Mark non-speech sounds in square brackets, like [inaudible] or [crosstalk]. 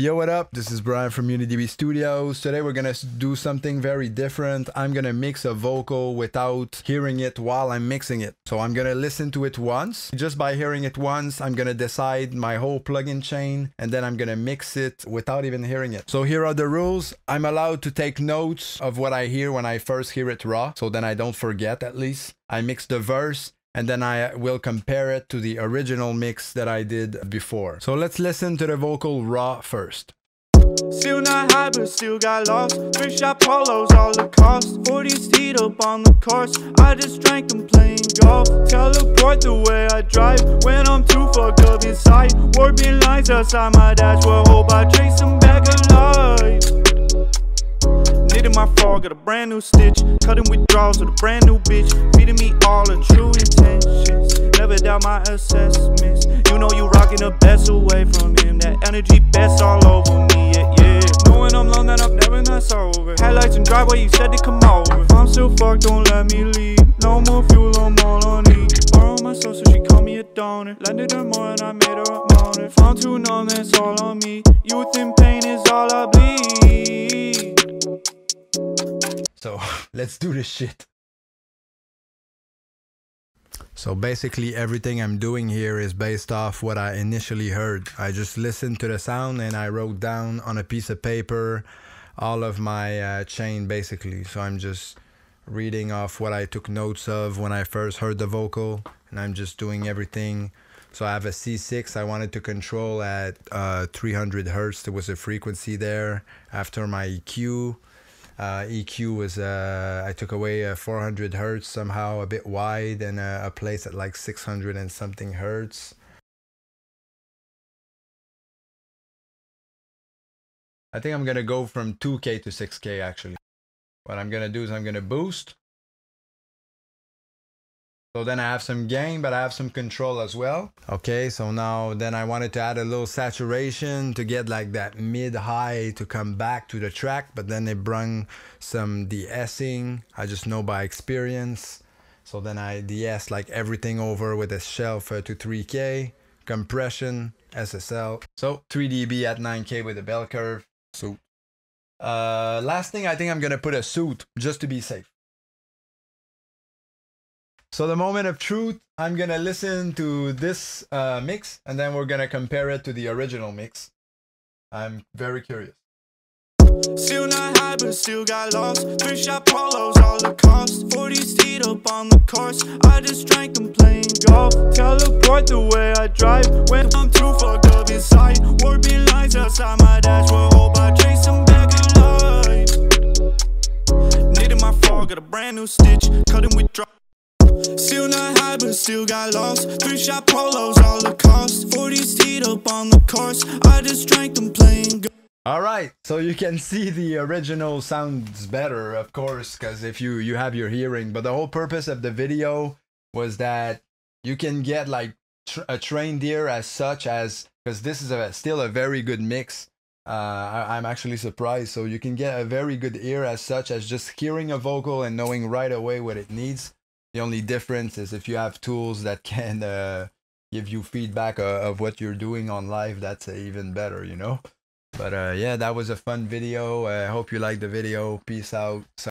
Yo, what up? This is Brian from UniDB Studios. Today we're gonna do something very different. I'm gonna mix a vocal without hearing it while I'm mixing it. So I'm gonna listen to it once. Just by hearing it once, I'm gonna decide my whole plugin chain and then I'm gonna mix it without even hearing it. So here are the rules. I'm allowed to take notes of what I hear when I first hear it raw. So then I don't forget at least. I mix the verse and then I will compare it to the original mix that I did before. So let's listen to the vocal raw first. Still not high, but still got lost. Three shot polos, all the cost. 40s teed up on the course. I just drank them playing golf. Teleport the way I drive when I'm too fucked up inside. Warping lines outside my. Hope I chase them back alive. Knitting my frog, got a brand new stitch. Cutting withdrawals with a brand new bitch. Feeding me all the true intentions. Never doubt my assessments. You know you rocking the best away from him. That energy best all over me, yeah, yeah. Knowing I'm long that I'm never not sober. Headlights and driveway, you said to come over. If I'm still fucked, don't let me leave. No more fuel, I'm all on E. Borrow my soul, so she call me a donor. Lended her more and I made her a moaner. If I'm too numb, that's all on me. Youth in pain is all I bleed. So [laughs] let's do this shit. So basically everything I'm doing here is based off what I initially heard. I just listened to the sound and I wrote down on a piece of paper all of my uh, chain basically. So I'm just reading off what I took notes of when I first heard the vocal and I'm just doing everything. So I have a C6 I wanted to control at uh, 300 hertz. There was a frequency there after my EQ. Uh, EQ was uh, I took away a 400 hertz somehow a bit wide and a, a place at like 600 and something hertz. I think I'm gonna go from 2k to 6k actually. What I'm gonna do is I'm gonna boost. So then I have some gain, but I have some control as well. Okay, so now then I wanted to add a little saturation to get like that mid-high to come back to the track, but then they brung some de-essing. I just know by experience. So then I de-ess like everything over with a shelf to 3K, compression, SSL. So 3 dB at 9K with a bell curve. So uh, last thing, I think I'm gonna put a Soothe just to be safe. So the moment of truth, I'm gonna listen to this uh, mix and then we're gonna compare it to the original mix. I'm very curious. Still not high, but still got lost. Three shot polos, all the cost. 40s teed up on the course. I just drank playing golf. The way I drive when I'm too fucked up inside. Warping lines outside my. Hope I chase back. Knitting my frog, got a brand new stitch. Cutting with drop. Still not high, but still got lost. Three shot polos, all the cost. 40s teed up on the course. I just drank them playing. All right, so you can see the original sounds better, of course, because if you you have your hearing. But the whole purpose of the video was that you can get like tr a trained ear as such as because this is a still a very good mix. Uh, I, I'm actually surprised. So you can get a very good ear as such as just hearing a vocal and knowing right away what it needs. The only difference is if you have tools that can uh, give you feedback uh, of what you're doing on live, that's uh, even better, you know. But uh, yeah, that was a fun video. I hope you liked the video. Peace out.